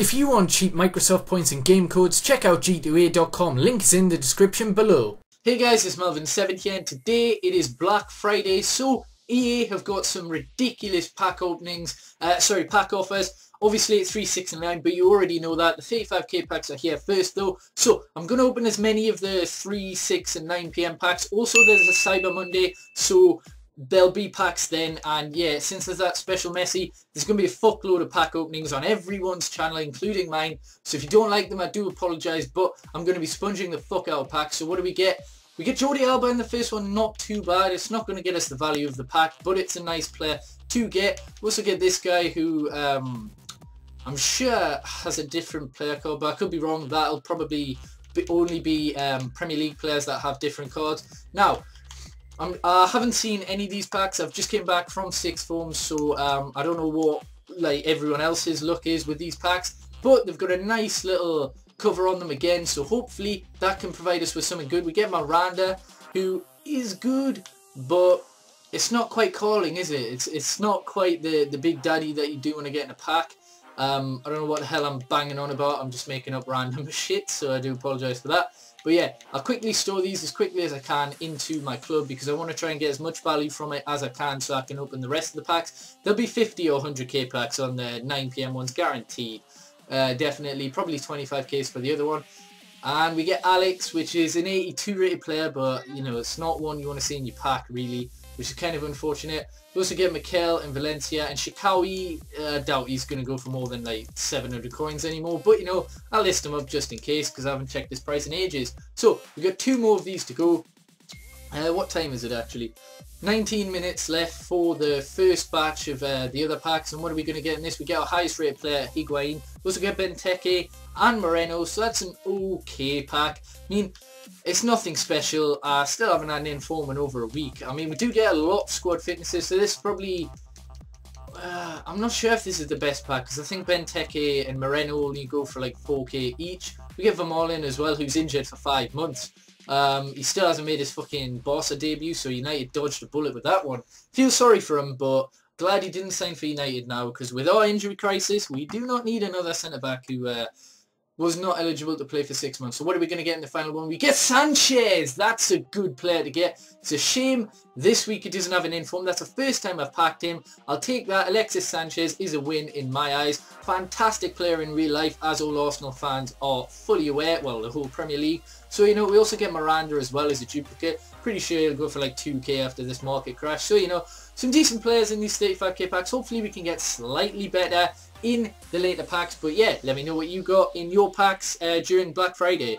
If you want cheap Microsoft points and game codes, check out g2a.com. Link is in the description below. Hey guys, it's Melvin7 here and today it is Black Friday so EA have got some ridiculous pack openings, uh, sorry pack offers. Obviously it's 3, 6 and 9 but you already know that. The 35k packs are here first though. So I'm going to open as many of the 3, 6 and 9 pm packs. Also there's a Cyber Monday so there'll be packs then and yeah since there's that special Messi there's going to be a fuckload of pack openings on everyone's channel including mine. So if you don't like them I do apologise but I'm going to be sponging the fuck out of packs. So what do we get? We get Jordi Alba in the first one not too bad. It's not going to get us the value of the pack but it's a nice player to get. We also get this guy who um, I'm sure has a different player card but I could be wrong. That'll probably be, only be um, Premier League players that have different cards now I'm, I haven't seen any of these packs. I've just came back from sixth form, so um, I don't know what like everyone else's look is with these packs. But they've got a nice little cover on them again, so hopefully that can provide us with something good. We get Miranda, who is good, but it's not quite calling, is it? It's it's not quite the, the big daddy that you do want to get in a pack. Um, I don't know what the hell I'm banging on about. I'm just making up random shit, so I do apologise for that. But yeah, I'll quickly store these as quickly as I can into my club because I want to try and get as much value from it as I can so I can open the rest of the packs. There'll be 50 or 100k packs on the 9pm ones, guaranteed. Uh, definitely, probably 25k's for the other one. And we get Alex, which is an 82 rated player, but you know, it's not one you want to see in your pack really which is kind of unfortunate. We also get Mikel and Valencia and Shikawi. Uh, I doubt he's going to go for more than like 700 coins anymore, but you know, I'll list them up just in case because I haven't checked this price in ages. So, we've got two more of these to go. Uh, what time is it actually? 19 minutes left for the first batch of uh, the other packs and what are we going to get in this? We get our highest rated player, Higuain. We also get Benteke and Moreno, so that's an okay pack. I mean, it's nothing special. I still haven't had an inform in over a week. I mean, we do get a lot of squad fitnesses, so this probably... Uh, I'm not sure if this is the best pack, because I think Benteke and Moreno only go for like 4k each. We get Vermaelen as well, who's injured for 5 months. Um, he still hasn't made his fucking Barca debut, so United dodged a bullet with that one. Feel sorry for him, but glad he didn't sign for United now, because with our injury crisis, we do not need another centre-back who uh, was not eligible to play for six months. So what are we going to get in the final one? We get Sanchez. That's a good player to get. It's a shame this week he doesn't have an inform. That's the first time I've packed him. I'll take that. Alexis Sanchez is a win in my eyes. Fantastic player in real life, as all Arsenal fans are fully aware. Well, the whole Premier League. So, you know, we also get Miranda as well as a duplicate. Pretty sure he'll go for like 2k after this market crash. So, you know, some decent players in these 35k packs. Hopefully we can get slightly better in the later packs. But yeah, let me know what you got in your packs uh, during Black Friday.